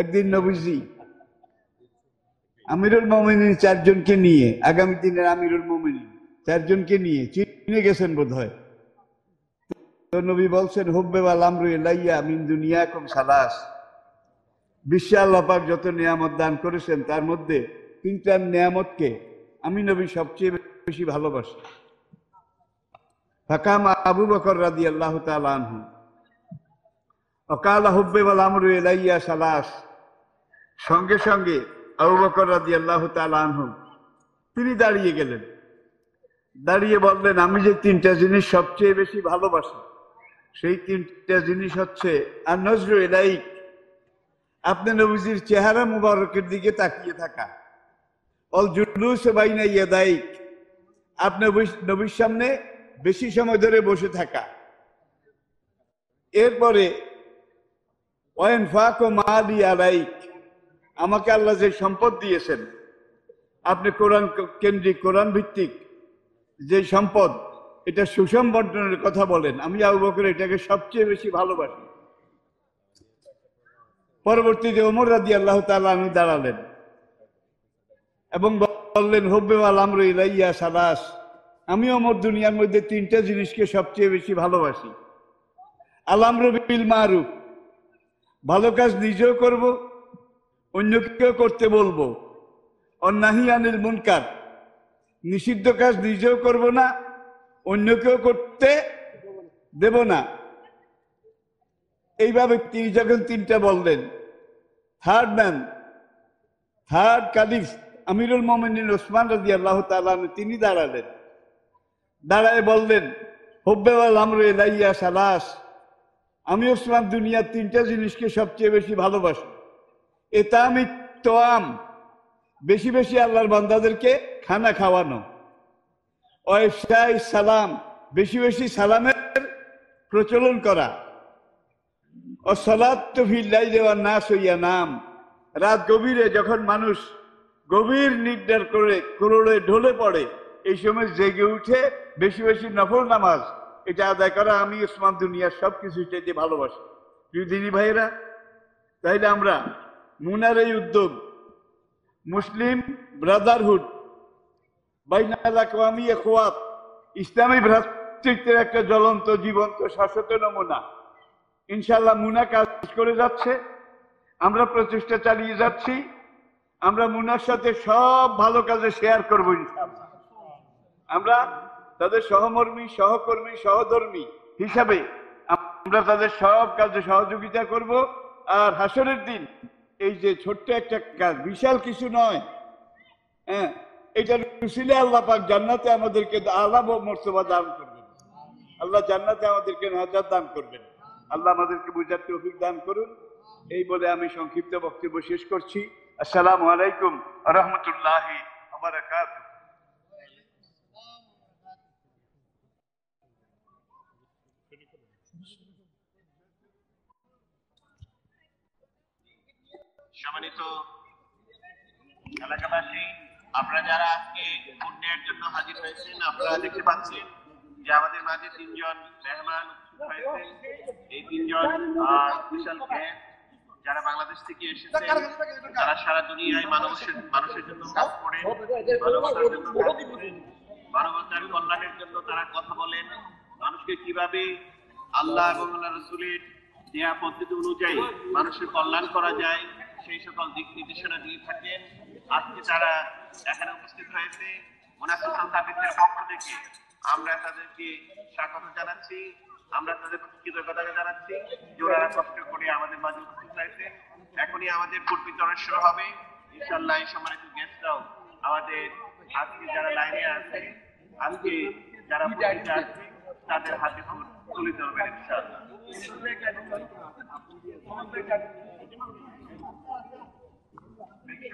একদিন নবীজি, আমিরুল মোমিনিন চারজনকে নিয়ে, আগামী দিনের আমিরুল মোমিনিন চারজনকে নিয়ে চিনে গেছেন বোধ হয় তো নবী বলছেন, হুব্বে বা লামরু লাইয়া মিন দুনিয়া কম সালাস। বিশ্বে আল্লাহ যত নিয়ামত দান করেছেন, তার মধ্যে তিনটার নিয়ামতকে আমি নবী সবচেয়ে বেশি ভালোবাসি। ফাকাম আবু বকর রাদি আল্লাহ আনহু। অকাল হুব্বে বা লামরু লাইয়া সালাস। সঙ্গে সঙ্গে আবু বকর রাদি আল্লাহ আনহু, তিনি দাঁড়িয়ে গেলেন। দাঁড়িয়ে বললেন, আমি যে তিনটা জিনিস সবচেয়ে বেশি ভালোবাসি, সেই তিনটা জিনিস হচ্ছে আর নজরু এলাইক আপনি নবীজির চেহারা মুবারকের দিকে তাকিয়ে থাকা। অল জুলুস বাইনা ইয়াদাইক, আপনি নবীর সামনে বেশি সময় ধরে বসে থাকা। এরপরে আমাকে আল্লাহ যে সম্পদ দিয়েছেন, আপনি কোরআন কেন্দ্রিক, কোরআন ভিত্তিক যে সম্পদ, এটা সুষম বন্টনের কথা বলেন। আমি আবু বকর এটাকে সবচেয়ে বেশি ভালোবাসি। পরবর্তীতে ওমর রাদি আল্লাহ তালা আমি দাঁড়ালেন এবং বললেন হব্বেওয়াল আমর ইলাইয়া সালাস। আমি ওমর দুনিয়ার মধ্যে তিনটা জিনিসকে সবচেয়ে বেশি ভালোবাসি। আলাম রবিল মারুফ। ভালো কাজ নিজেও করব, অন্যকেও করতে বলব। অন্যাহি আনিল মুনকার, নিষিদ্ধ কাজ নিজেও করব না, অন্যকেও করতে দেব না। এইভাবে তিনি যখন তিনটা বললেন থার্ড ম্যান থার্ড কালিফ আমিরুল মোমিনিন ওসমান রাজি আল্লাহ তালান তিনি দাঁড়ালেন। দাঁড়ায় বললেন হব্বেওয়াল আমর এলাইয়া সালাস। আমি ওসমান দুনিয়ার তিনটা জিনিসকে সবচেয়ে বেশি ভালোবাসি। এটা আমি তোয়াম। বেশি বেশি আল্লাহর বান্দাদেরকে খানা খাওয়ানো। ওয়েবসাই সালাম। বেশি বেশি সালামের প্রচলন করা। ও সলাদ তো ভিল্লাই দেওয়ার না সইয়া নাম রাত গভীরে যখন মানুষ গভীর নির্দার করে করোড়ে ঢলে পড়ে, এই সময় জেগে উঠে বেশি বেশি নফল নামাজ এটা আদায় করা আমি ওসমান দুনিয়ার সব কিছু চাইতে ভালোবাসি। দিনী ভাইয়েরা, তাইলে আমরা মুনার এই উদ্যোগ, মুসলিম ব্রাদারহুড বাইনালাকামি খোয়াত ইসলামী ভ্রাতৃত্বের একটা জ্বলন্ত, জীবন্ত, শাশ্বত নমুনা। ইনশাল্লাহ মুনা কাজ করে যাচ্ছে, আমরা প্রচেষ্টা চালিয়ে যাচ্ছি, আমরা মুনার সাথে সব ভালো কাজে শেয়ার করব ইনশাল্লাহ আমরা তাদের সহমর্মী সহকর্মী, সহধর্মী হিসাবে আমরা তাদের সব কাজে সহযোগিতা করব। আর হাসরের দিন, এই যে ছোট্ট একটা কাজ, বিশাল কিছু নয় হ্যাঁ এটা আল্লাহ পাক জান্নাতে আমাদেরকে আল্লাহ মর্তবা দান করবেন। আল্লাহ জান্নাতে আমাদেরকে নাজাত দান করবেন। আল্লাহ আমাদেরকে বুঝার তৌফিক দান করুন। এই বলে আমি সংক্ষিপ্ত বক্তব্য শেষ করছি। আসসালামু আলাইকুম রহমতুল্লাহ বারাকাত সম্মানিত এলাকাবাসী, আপনারা যারা আজকে ভোট নেওয়ার জন্য হাজির হয়েছেন, আপনারা দেখতে পাচ্ছেন যে আমাদের মাঝে তিনজন মেহমান হয়েছেন। এই তিনজন স্পেশাল গেস্ট যারা বাংলাদেশ থেকে এসেছেন, তারা সারা দুনিয়ায় মানুষের মানুষের জন্য কাজ করে, মানবতার জন্য মানবতার কল্যাণের জন্য তারা কথা বলেন। মানুষকে কীভাবে আল্লাহ এবং আল্লাহ রসুলের দেয়া পদ্ধতি অনুযায়ী মানুষের কল্যাণ করা যায় সেই সকল দিক নির্দেশনা দিয়ে থাকেন। আজকে তারা এখানে উপস্থিত হয়েছে। মোনাফিক সাবিতের পক্ষ থেকে আমরা তাদেরকে স্বাগত জানাচ্ছি। আমরা তাদের প্রতি কৃতজ্ঞতা জানাচ্ছি যে কষ্ট করে আমাদের মাঝে উপস্থিত হয়েছে। এখনই আমাদের ফুড বিতরণ শুরু হবে। ইনশাল্লাহ এই সম্মানিত গেস্টরাও আমাদের আজকে যারা লাইনে আছে, আজকে যারা বক্তৃতা আছে, তাদের হাতে ফুড তুলে ধরবেন ইনশাল্লাহ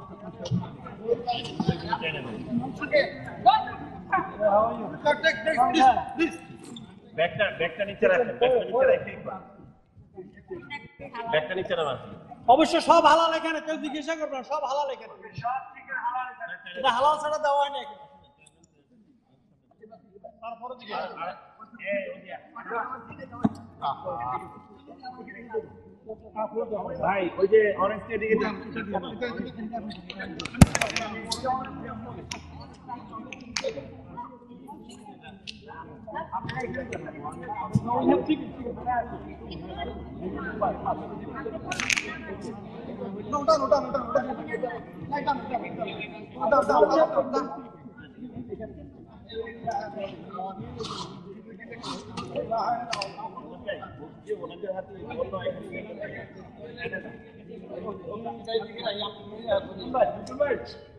ভাইদেরকে একটু করেন লাইট বাড়াই দেবেন আজকে ব্যাগটা ব্যাগটা নিচে রাখেন ব্যাগটা নিচে রাখেই ব্যাগটা নিচে রাখেন। অবশ্য সব হালাল এখানে কেউ জিজ্ঞাসা করবে না সব হালাল এখানে। এটা হালাল ছাড়া দেওয়া হয় না এখানে। তারপরে জিজ্ঞাসা করবে। ভাই ওই যে অরেঞ্জকে দিকে যান। উঠান উঠান উঠান উঠান। 嗯，对。